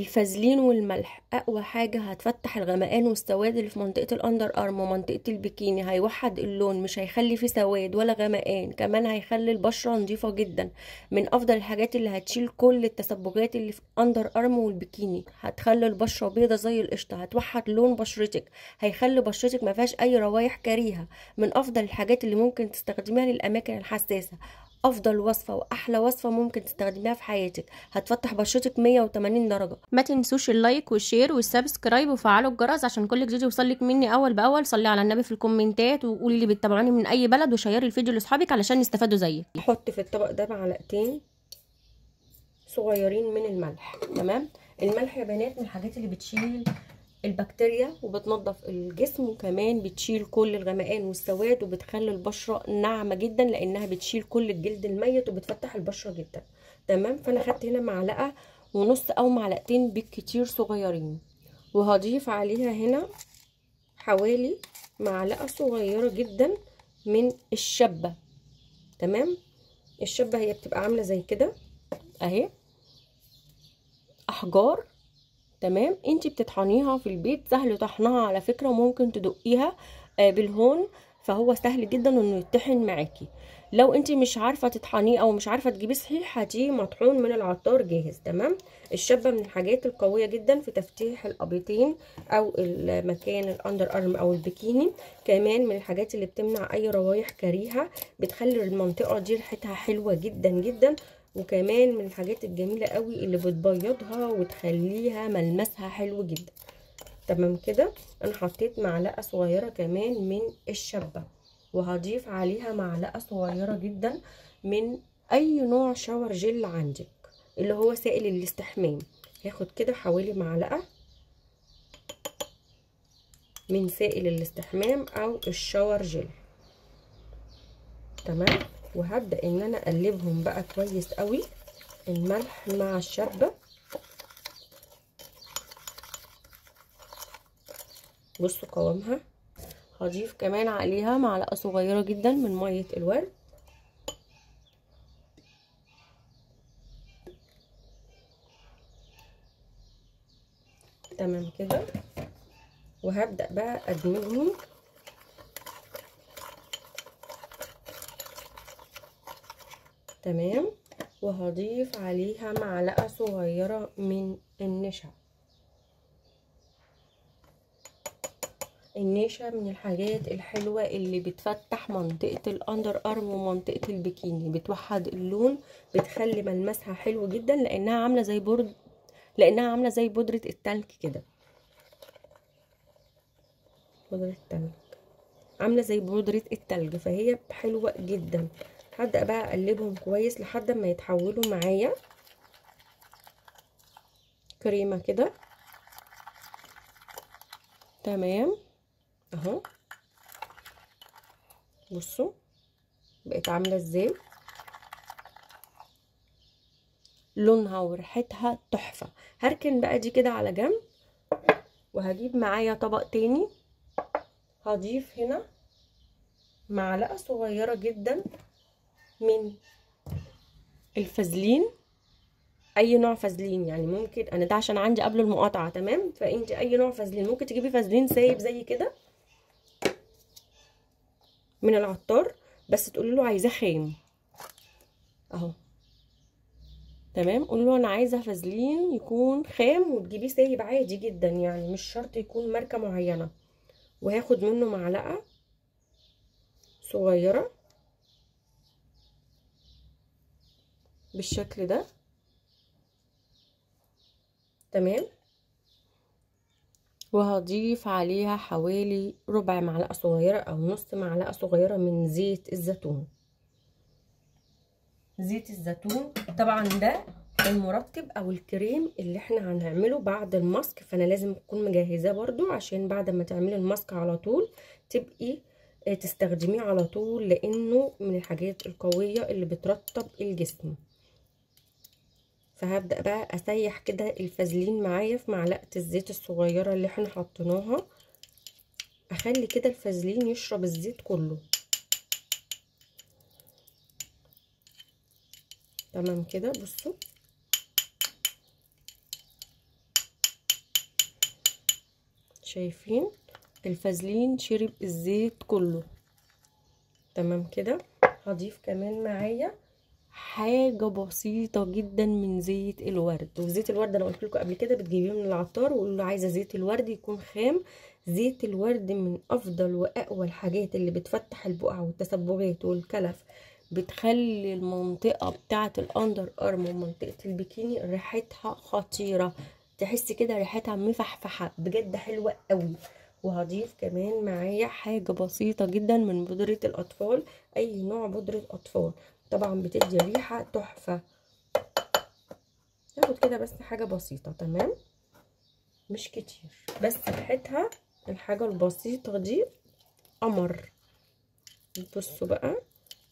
الفازلين والملح. أقوى حاجة هتفتح الغمقان والسواد اللي في منطقة الأندر أرم ومنطقة البikini هيوحد اللون مش هيخلي فيه سواد ولا غمقان. كمان هيخلي البشرة نظيفة جدا. من أفضل الحاجات اللي هتشيل كل التسبغات اللي في أندر أرم والبikini هتخلي البشرة بيضة زي القشطة. هتوحد لون بشرتك. هيخلي بشرتك ما فيهاش أي روايح كريهة. من أفضل الحاجات اللي ممكن تستخدميها للأماكن الحساسة. أفضل وصفة وأحلى وصفة ممكن تستخدميها في حياتك. هتفتح بشرتك 180 درجة. ما تنسوش ال like وال share وال subscribe وفعلوا الجرس عشان كل جديد يوصلك مني أول بأول. صلي على النبي في الكومنتات وقولي لي بتتابعوني من أي بلد وشيري الفيديو لأصحابك علشان يستفادوا زيك حط في الطبق ده معلقتين صغيرين من الملح تمام؟ الملح يا بنات من الحاجات اللي بتشيل البكتيريا وبتنظف الجسم وكمان بتشيل كل الغمقان والسواد وبتخلي البشرة ناعمة جدا لأنها بتشيل كل الجلد الميت وبتفتح البشرة جدا. تمام؟ فأنا خدت هنا معلقة ونص أو معلقتين بالكتير صغيرين. وهضيف عليها هنا حوالي معلقة صغيرة جدا من الشبة. تمام؟ الشبة هي بتبقى عاملة زي كده. أهي. أحجار. تمام؟ انت بتطحنيها في البيت سهل طحنها على فكرة وممكن تدقيها بالهون فهو سهل جدا إنه يطحن معاكي. لو انت مش عارفة تطحنيه أو مش عارفة تجيبيه صحيح هاتيه مطحون من العطار جاهز تمام؟ الشبة من الحاجات القوية جدا في تفتيح الابيضين أو المكان الأندر أرم أو البكيني. كمان من الحاجات اللي بتمنع أي روايح كريهة بتخلي المنطقة دي ريحتها حلوة جدا جدا. وكمان من الحاجات الجميلة قوي اللي بتبيضها وتخليها ملمسها حلو جدا. تمام كده؟ أنا حطيت معلقة صغيرة كمان من الشبة وهضيف عليها معلقة صغيرة جدا من أي نوع شاور جل عندك اللي هو سائل الاستحمام. هاخد كده حوالي معلقة من سائل الاستحمام أو الشاور جل تمام؟ وهبدأ إن أنا أقلبهم بقى كويس قوي. الملح مع الشبه بصوا قوامها. هضيف كمان عليها معلقة صغيرة جدا من مية الورد. تمام كده. وهبدأ بقى أدمجهم. تمام؟ وهضيف عليها معلقة صغيرة من النشا. النشا من الحاجات الحلوة اللي بتفتح منطقة الأندر أرم ومنطقة البكيني. بتوحد اللون بتخلي ملمسها حلو جدا لأنها عاملة زي برد لأنها عاملة زي بودرة التلج كده. بودرة التلج. عاملة زي بودرة التلج فهي حلوة جدا. هبدأ بقى أقلبهم كويس لحد ما يتحولوا معايا. كريمة كده. تمام. أهو. بصوا. بقت عاملة إزاي؟ لونها وريحتها تحفة. هركن بقى دي كده على جنب. وهجيب معايا طبق تاني. هضيف هنا معلقة صغيرة جدا. من الفازلين أي نوع فازلين يعني ممكن أنا ده عشان عندي قبل المقاطعة تمام؟ فانت أي نوع فازلين ممكن تجيبي فازلين سايب زي كده من العطار بس تقولي له عايزاه خام. أهو. تمام؟ قولي له أنا عايزة فازلين يكون خام وتجيبيه سايب عادي جدا يعني مش شرط يكون ماركة معينة. وهاخد منه معلقة صغيرة. بالشكل ده. تمام؟ وهضيف عليها حوالي ربع معلقة صغيرة أو نص معلقة صغيرة من زيت الزيتون. زيت الزيتون طبعا ده المرطب أو الكريم اللي إحنا هنعمله بعد الماسك فأنا لازم أكون مجهزاه برضو عشان بعد ما تعملي الماسك على طول تبقي تستخدميه على طول لأنه من الحاجات القوية اللي بترطب الجسم. فهبدأ بقى أسيح كده الفازلين معايا في معلقة الزيت الصغيرة اللي إحنا حطيناها. أخلي كده الفازلين يشرب الزيت كله. تمام كده؟ بصوا. شايفين؟ الفازلين شرب الزيت كله. تمام كده؟ هضيف كمان معايا حاجة بسيطة جدا من زيت الورد. وزيت الورد أنا قلت لكم قبل كده بتجيبيه من العطار وقولوا له عايزة زيت الورد يكون خام. زيت الورد من أفضل وأقوى الحاجات اللي بتفتح البقع والتسبغات والكلف بتخلي المنطقة بتاعة الأندر أرم ومنطقة البيكيني ريحتها خطيرة. تحسي كده ريحتها مفحفحة بجد حلوة قوي. وهضيف كمان معايا حاجة بسيطة جدا من بودرة الأطفال أي نوع بودرة أطفال. طبعا بتدي ريحة تحفة. ناخد كده بس حاجة بسيطة تمام؟ مش كتير بس ريحتها الحاجة البسيطة دي قمر. بصوا بقى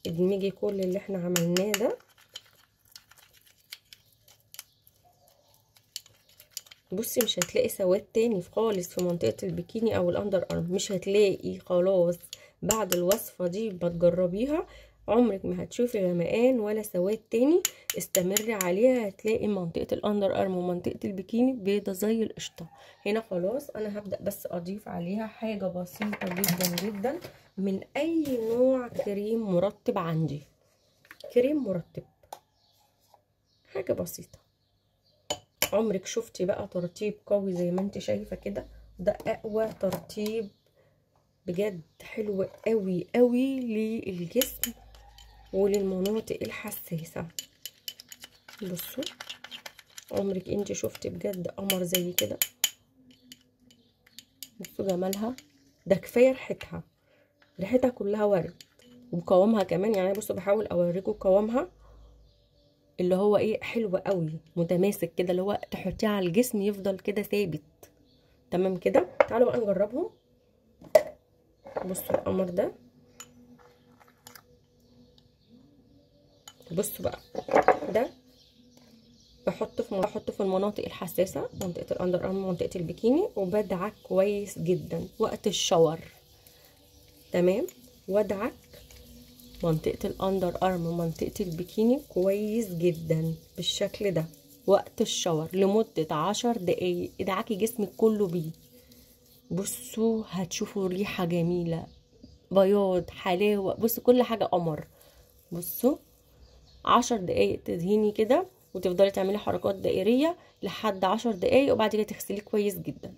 ادمجي كل اللي إحنا عملناه ده. بصي مش هتلاقي سواد تاني خالص في منطقة البكيني أو ال underarm. مش هتلاقي خلاص. بعد الوصفة دي بتجربيها عمرك ما هتشوفي غمقان ولا سواد تاني استمري عليها هتلاقي منطقة ال underarm ومنطقة البكيني بيضة زي القشطة. هنا خلاص أنا هبدأ بس أضيف عليها حاجة بسيطة جدا جدا من أي نوع كريم مرطب عندي. كريم مرطب. حاجة بسيطة. عمرك شفتي بقى ترطيب قوي زي ما أنت شايفة كده؟ ده أقوى ترطيب بجد حلو قوي قوي للجسم. وللمناطق الحساسة. بصوا عمرك انت شفتي بجد قمر زي كده؟ بصوا جمالها ده كفاية ريحتها. ريحتها كلها ورد. وقوامها كمان يعني بصوا بحاول أوريكم قوامها اللي هو إيه حلو قوي متماسك كده اللي هو تحطيه على الجسم يفضل كده ثابت. تمام كده؟ تعالوا بقى نجربهم. بصوا القمر ده بصوا بقى ده بحطه في بحطه في المناطق الحساسة منطقة ال underarm منطقة البكيني وبدعك كويس جدا وقت ال shower. تمام؟ وادعك منطقة ال underarm ومنطقه البكيني كويس جدا بالشكل ده وقت ال shower لمدة عشر دقايق ادعكي جسمك كله بيه. بصوا هتشوفوا ريحة جميلة بياض حلاوة بصوا كل حاجة قمر. بصوا عشر دقايق تدهيني كده وتفضلي تعملي حركات دائرية لحد عشر دقايق وبعد كده تغسليه كويس جدا.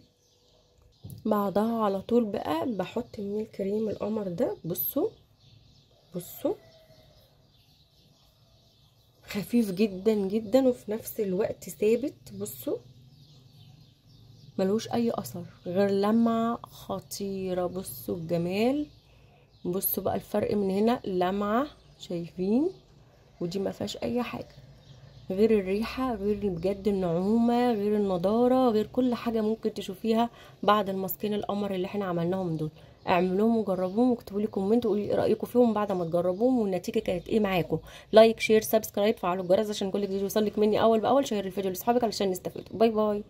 بعدها على طول بقى بحط من الكريم القمر ده بصوا بصوا. خفيف جدا جدا وفي نفس الوقت ثابت بصوا. ملوش أي أثر غير لمعة خطيرة بصوا الجمال بصوا بقى الفرق من هنا لمعة شايفين؟ ودي ما فيهاش أي حاجة. غير الريحة غير بجد النعومة غير النضارة غير كل حاجة ممكن تشوفيها بعد الماسكين القمر اللي إحنا عملناهم دول. اعملوهم وجربوهم واكتبوا لي comment وقولوا إيه رايكم فيهم بعد ما تجربوهم والنتيجة كانت إيه معاكم like share subscribe فعلوا الجرس عشان كل جديد يوصلك مني أول بأول. share الفيديو لأصحابك علشان نستفيدوا bye bye.